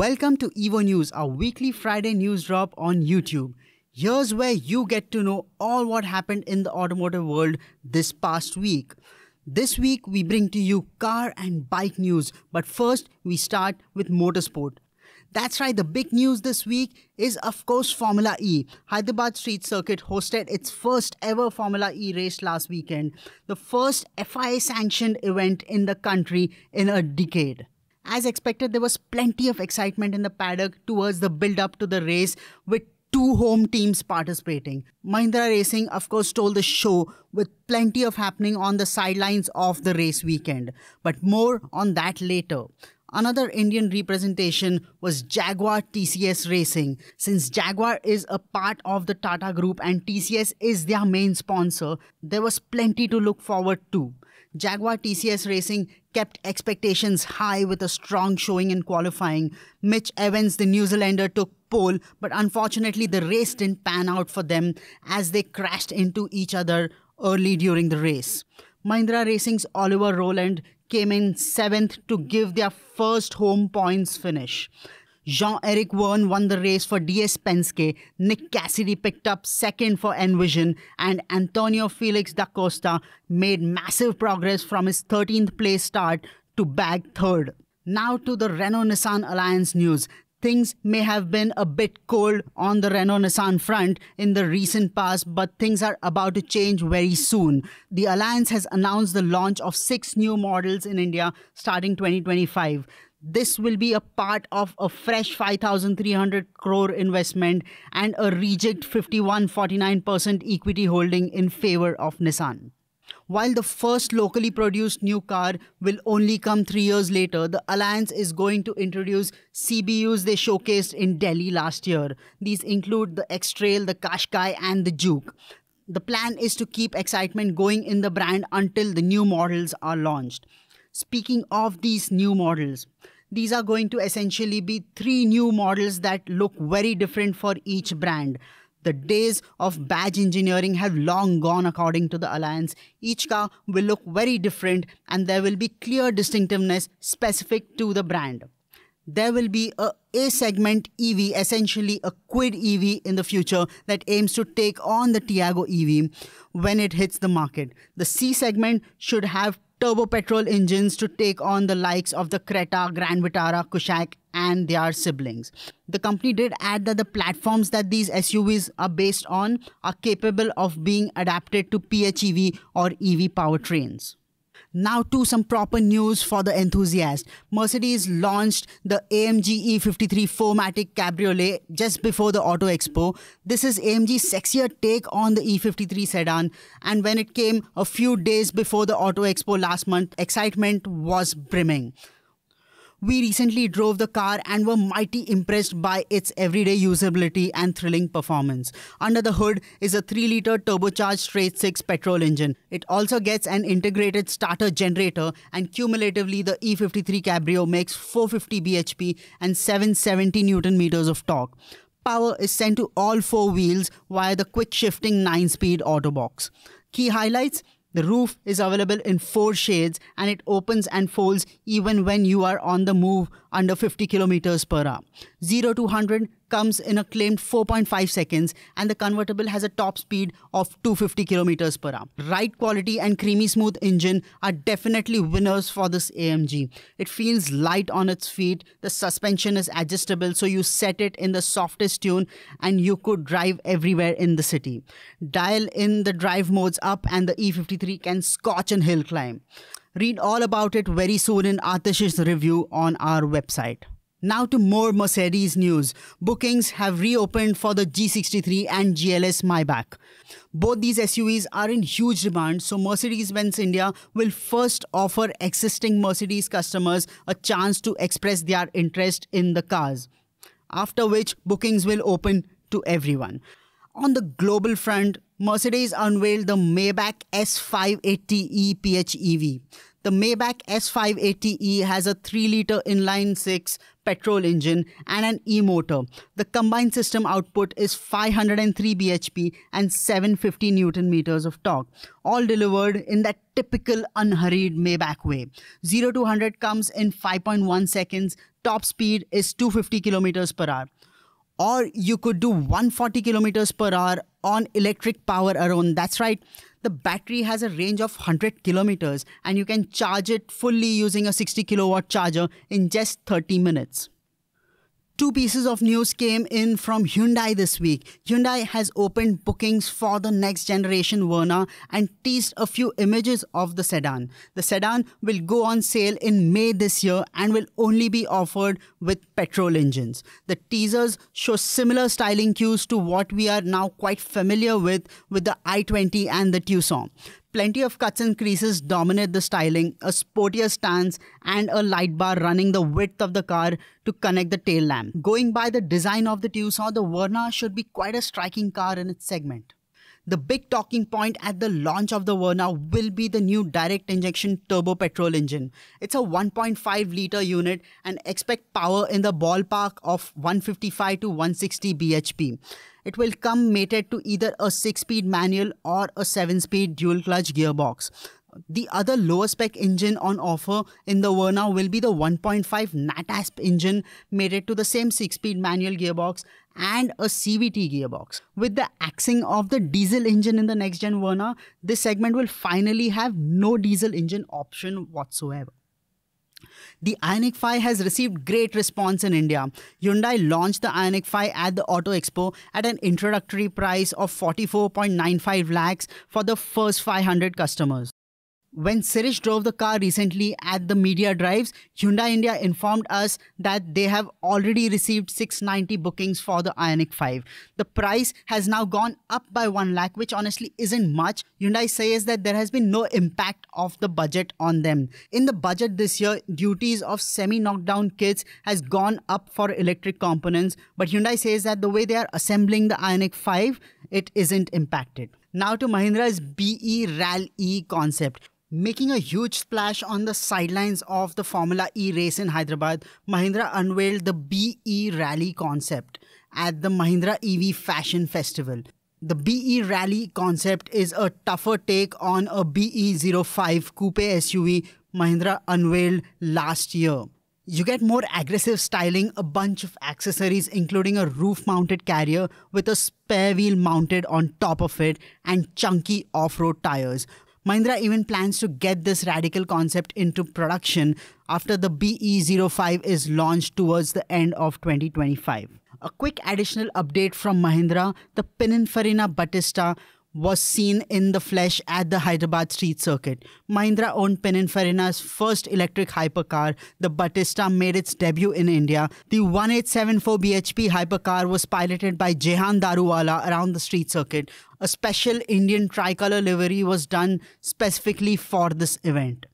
Welcome to Evo News, our weekly Friday news drop on YouTube. Here's where you get to know all what happened in the automotive world this past week. This week, we bring to you car and bike news, but first, we start with motorsport. That's right, the big news this week is, of course, Formula E. Hyderabad Street Circuit hosted its first ever Formula E race last weekend, the first FIA sanctioned event in the country in a decade. As expected, there was plenty of excitement in the paddock towards the build up to the race with two home teams participating. Mahindra Racing, of course, stole the show with plenty of happening on the sidelines of the race weekend. But more on that later. Another Indian representation was Jaguar TCS Racing. Since Jaguar is a part of the Tata Group and TCS is their main sponsor, there was plenty to look forward to. Jaguar TCS Racing kept expectations high with a strong showing in qualifying. Mitch Evans, the New Zealander, took pole, but unfortunately, the race didn't pan out for them as they crashed into each other early during the race. Mahindra Racing's Oliver Rowland came in seventh to give their first home points finish. Jean-Eric Vergne won the race for DS Penske, Nick Cassidy picked up second for Envision, and Antonio Felix da Costa made massive progress from his 13th place start to bag third. Now to the Renault Nissan Alliance news things may have been a bit cold on the Renault Nissan front in the recent past, but things are about to change very soon. The Alliance has announced the launch of six new models in India starting 2025. This will be a part of a fresh 5,300 crore investment and a reject 51 49% equity holding in favor of Nissan. While the first locally produced new car will only come three years later, the Alliance is going to introduce CBUs they showcased in Delhi last year. These include the X-Trail, the Qashqai and the Juke. The plan is to keep excitement going in the brand until the new models are launched. Speaking of these new models, these are going to essentially be three new models that look very different for each brand. The days of badge engineering have long gone according to the Alliance. Each car will look very different and there will be clear distinctiveness specific to the brand. There will be a A segment EV, essentially a Kwid EV in the future that aims to take on the Tiago EV when it hits the market. The C segment should have turbo petrol engines to take on the likes of the Creta, Grand Vitara, Kushaq, and their siblings. The company did add that the platforms that these SUVs are based on are capable of being adapted to PHEV or EV powertrains. Now to some proper news for the enthusiast. Mercedes launched the AMG E53 4MATIC Cabriolet just before the Auto Expo. This is AMG's sexier take on the E53 sedan and when it came a few days before the Auto Expo last month, excitement was brimming. We recently drove the car and were mighty impressed by its everyday usability and thrilling performance. Under the hood is a 3 litre turbocharged straight 6 petrol engine. It also gets an integrated starter generator, and cumulatively, the E53 Cabrio makes 450 bhp and 770 newton meters of torque. Power is sent to all four wheels via the quick shifting 9 speed auto box. Key highlights the roof is available in four shades and it opens and folds even when you are on the move under 50 kilometers per hour. 0 to 100 comes in a claimed 4.5 seconds and the convertible has a top speed of 250 kilometers per hour. Ride quality and creamy smooth engine are definitely winners for this AMG. It feels light on its feet. The suspension is adjustable so you set it in the softest tune and you could drive everywhere in the city. Dial in the drive modes up and the E53 can scotch and hill climb. Read all about it very soon in Atish's review on our website. Now to more Mercedes news. Bookings have reopened for the G63 and GLS Maybach. Both these SUVs are in huge demand, so Mercedes-Benz India will first offer existing Mercedes customers a chance to express their interest in the cars. After which bookings will open to everyone. On the global front, Mercedes unveiled the Maybach S580e PHEV. The Maybach S580e has a 3 litre inline 6 petrol engine and an e-motor. The combined system output is 503 bhp and 750 newton meters of torque, all delivered in that typical unhurried Maybach way. 0 to 100 comes in 5.1 seconds. top speed is 250 kilometers per hour. Or you could do 140 kilometers per hour on electric power alone. That's right. The battery has a range of 100 kilometers and you can charge it fully using a 60 kilowatt charger in just 30 minutes. Two pieces of news came in from Hyundai this week. Hyundai has opened bookings for the next generation Verna and teased a few images of the sedan. The sedan will go on sale in May this year and will only be offered with petrol engines. The teasers show similar styling cues to what we are now quite familiar with with the i20 and the Tucson. Plenty of cuts and creases dominate the styling, a sportier stance, and a light bar running the width of the car to connect the tail lamp. Going by the design of the Tucson, the Verna should be quite a striking car in its segment. The big talking point at the launch of the Verna will be the new direct injection turbo petrol engine. It's a 1.5 liter unit and expect power in the ballpark of 155 to 160 bhp. It will come mated to either a 6 speed manual or a 7 speed dual clutch gearbox. The other lower spec engine on offer in the Verna will be the 1.5 NatAsp engine mated to the same 6 speed manual gearbox and a CVT gearbox. With the axing of the diesel engine in the next gen Verna, this segment will finally have no diesel engine option whatsoever. The Ioniq 5 has received great response in India. Hyundai launched the Ioniq 5 at the Auto Expo at an introductory price of 44.95 lakhs for the first 500 customers. When Sirish drove the car recently at the media drives, Hyundai India informed us that they have already received 690 bookings for the Ioniq 5. The price has now gone up by 1 lakh, which honestly isn't much. Hyundai says that there has been no impact of the budget on them. In the budget this year, duties of semi knockdown kits has gone up for electric components, but Hyundai says that the way they are assembling the Ioniq 5, it isn't impacted. Now to Mahindra's BE Rall E concept. Making a huge splash on the sidelines of the Formula E race in Hyderabad, Mahindra unveiled the BE Rally concept at the Mahindra EV Fashion Festival. The BE Rally concept is a tougher take on a BE05 coupe SUV Mahindra unveiled last year. You get more aggressive styling, a bunch of accessories, including a roof mounted carrier with a spare wheel mounted on top of it, and chunky off road tires. Mahindra even plans to get this radical concept into production after the BE05 is launched towards the end of 2025. A quick additional update from Mahindra the Pininfarina Battista was seen in the flesh at the Hyderabad street circuit. Mahindra owned Pininfarina's first electric hypercar. The Battista made its debut in India. The 1874 bhp hypercar was piloted by Jehan Daruwala around the street circuit. A special Indian tricolor livery was done specifically for this event.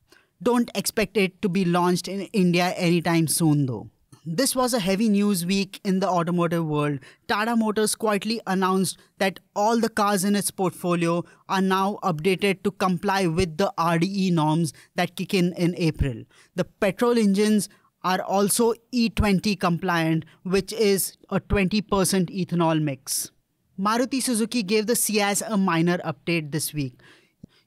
Don't expect it to be launched in India anytime soon though. This was a heavy news week in the automotive world. Tata Motors quietly announced that all the cars in its portfolio are now updated to comply with the RDE norms that kick in in April. The petrol engines are also E20 compliant, which is a 20% ethanol mix. Maruti Suzuki gave the Ciaz a minor update this week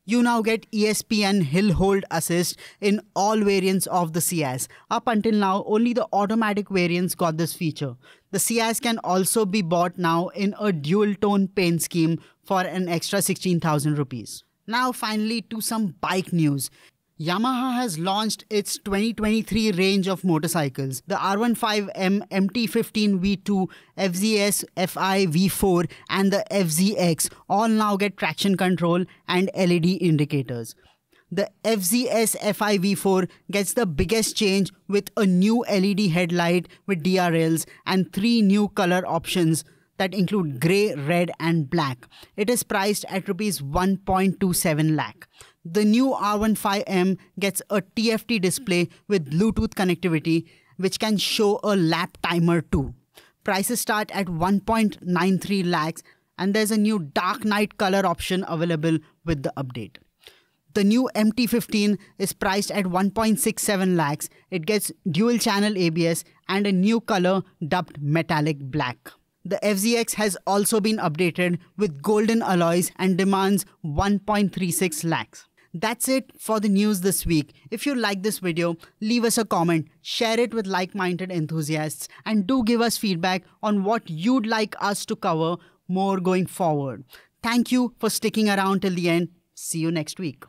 you now get ESP hill hold assist in all variants of the Ciaz. Up until now, only the automatic variants got this feature. The Ciaz can also be bought now in a dual tone paint scheme for an extra 16,000 rupees. Now finally to some bike news. Yamaha has launched its 2023 range of motorcycles. The R15M MT15 V2, FZS FI V4, and the FZX all now get traction control and LED indicators. The FZS FI V4 gets the biggest change with a new LED headlight with DRLs and three new color options that include grey, red, and black. It is priced at rupees 1.27 lakh. The new R15M gets a TFT display with Bluetooth connectivity, which can show a lap timer too. Prices start at 1.93 lakhs, and there's a new dark night color option available with the update. The new MT15 is priced at 1.67 lakhs. It gets dual channel ABS and a new color dubbed metallic black. The FZX has also been updated with golden alloys and demands 1.36 lakhs. That's it for the news this week. If you like this video, leave us a comment, share it with like minded enthusiasts, and do give us feedback on what you'd like us to cover more going forward. Thank you for sticking around till the end. See you next week.